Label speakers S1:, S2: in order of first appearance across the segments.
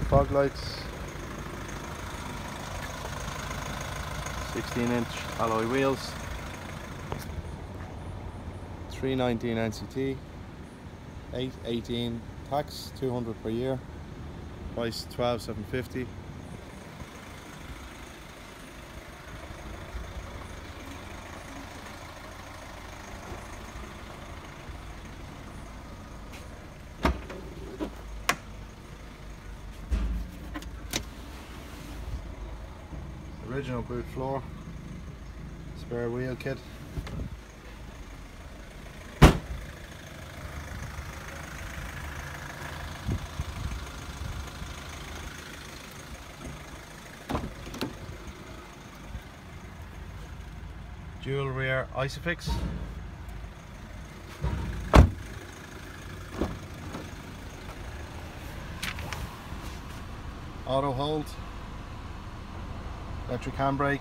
S1: Fog lights. 16 inch alloy wheels. 319 NCT. 818 tax 200 per year. Price 12750. Original boot floor, spare wheel kit. Dual rear Isofix. Auto hold electric handbrake,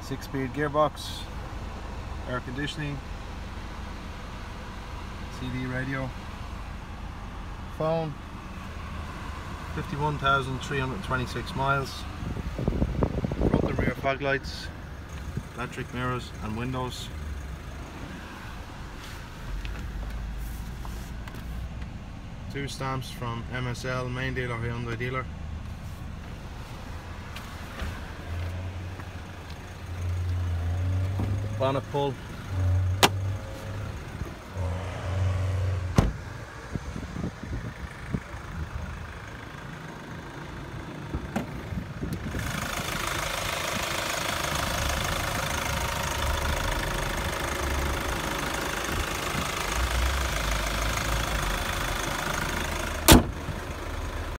S1: six speed gearbox, air conditioning, CD radio, phone, 51,326 miles, front and rear fog lights, electric mirrors and windows. Two stamps from MSL, main dealer Hyundai dealer. Bonnet pull